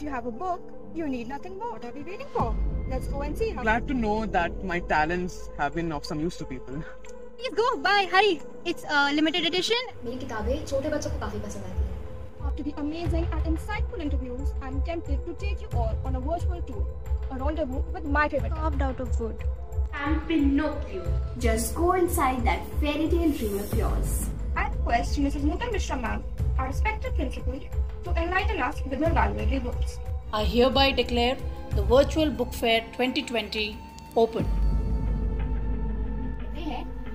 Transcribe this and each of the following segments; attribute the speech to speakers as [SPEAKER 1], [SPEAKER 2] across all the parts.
[SPEAKER 1] If you have a book, you need nothing more. What are we waiting for? Let's go and see how.
[SPEAKER 2] Glad to know that my talents have been of some use to people.
[SPEAKER 3] Please go, bye, hurry. It's a limited edition.
[SPEAKER 4] मेरी किताबें छोटे बच्चों को काफी पसंद आती हैं
[SPEAKER 1] After the amazing and insightful interviews, I'm tempted to take you all on a virtual tour, a rendezvous with my favorite.
[SPEAKER 3] Carved out of wood.
[SPEAKER 5] and Pinocchio. Just go inside that fairy tale dream of yours.
[SPEAKER 1] I request Mrs. Nutan Mishra ma'am, our respected principal, to enlighten us with her valuable books.
[SPEAKER 6] I hereby declare the Virtual Book Fair 2020 open.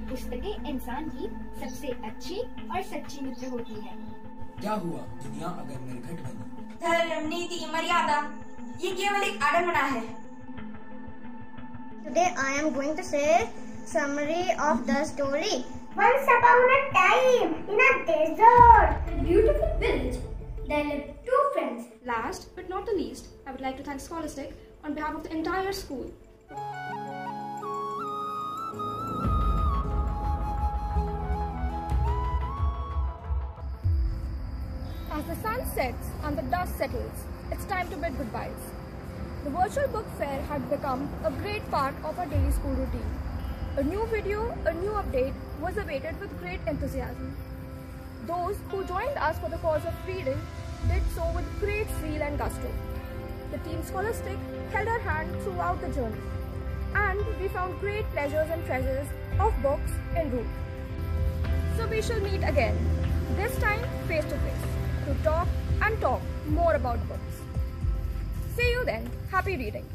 [SPEAKER 7] पुस्तकें इंसान की सबसे अच्छी और सच्ची मित्र होती है
[SPEAKER 8] क्या हुआ दुनिया अगर निर्घट बनी
[SPEAKER 9] धर्म नीति मर्यादा ये केवल एक आडम्बरा है
[SPEAKER 10] Today I am going to say summary of the story.
[SPEAKER 7] Once upon a time, in a desert, a beautiful village, there lived two friends.
[SPEAKER 1] Last but not the least, I would like to thank Scholastic on behalf of the entire school. As the sun sets and the dust settles, it's time to bid goodbyes. The virtual book fair had become a great part of our daily school routine. A new video, a new update was awaited with great enthusiasm. Those who joined us for the cause of reading did so with great zeal and gusto. The team Scholastic held our hand throughout the journey, and we found great pleasures and treasures of books en route. So we shall meet again, this time face to face, to talk and talk more about books. See you then. Happy reading.